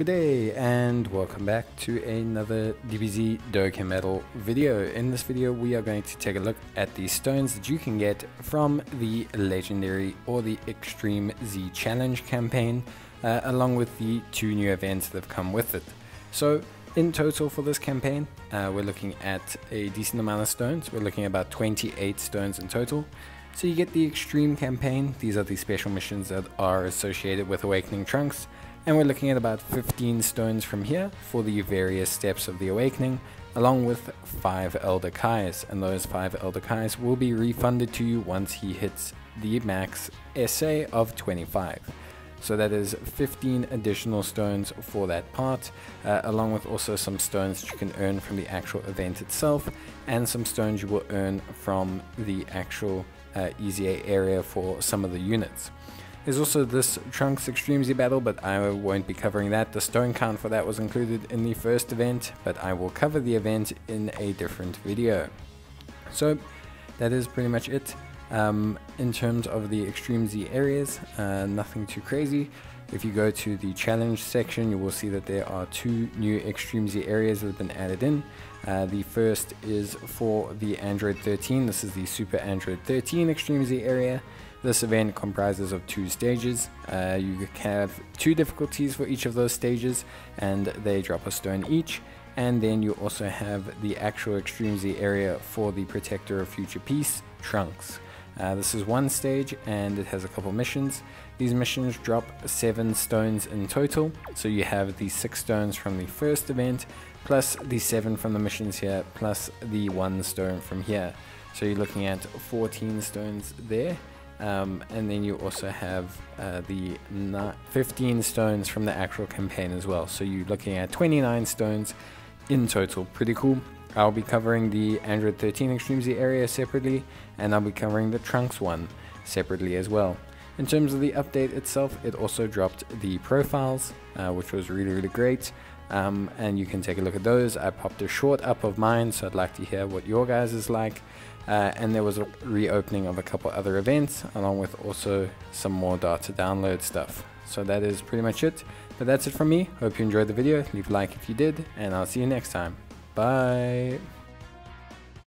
Good day and welcome back to another DBZ Dokkan Battle video. In this video we are going to take a look at the stones that you can get from the Legendary or the Extreme Z Challenge campaign uh, along with the two new events that have come with it. So in total for this campaign uh, we're looking at a decent amount of stones. We're looking at about 28 stones in total. So you get the Extreme campaign, these are the special missions that are associated with Awakening Trunks and we're looking at about 15 stones from here for the various steps of the awakening along with 5 Elder Kais and those 5 Elder Kais will be refunded to you once he hits the max SA of 25. So that is 15 additional stones for that part, uh, along with also some stones that you can earn from the actual event itself, and some stones you will earn from the actual uh, area for some of the units. There's also this Trunks Extreme Z battle, but I won't be covering that. The stone count for that was included in the first event, but I will cover the event in a different video. So that is pretty much it. Um, in terms of the Extreme Z areas, uh, nothing too crazy. If you go to the challenge section, you will see that there are two new Extreme Z areas that have been added in. Uh, the first is for the Android 13. This is the Super Android 13 Extreme Z area. This event comprises of two stages. Uh, you have two difficulties for each of those stages and they drop a stone each. And then you also have the actual Extreme Z area for the Protector of Future Peace, Trunks. Uh, this is one stage and it has a couple missions. These missions drop seven stones in total. So you have the six stones from the first event, plus the seven from the missions here, plus the one stone from here. So you're looking at 14 stones there. Um, and then you also have uh, the 15 stones from the actual campaign as well. So you're looking at 29 stones in total. Pretty cool. I'll be covering the Android 13 Extreme Z area separately, and I'll be covering the Trunks one separately as well. In terms of the update itself, it also dropped the profiles, uh, which was really, really great. Um, and you can take a look at those. I popped a short up of mine, so I'd like to hear what your guys is like. Uh, and there was a reopening of a couple other events, along with also some more data download stuff. So that is pretty much it. But that's it from me. Hope you enjoyed the video. Leave a like if you did, and I'll see you next time. Bye.